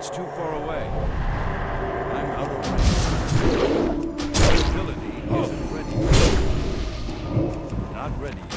It's too far away. I'm out of range. Ability isn't ready. Not ready.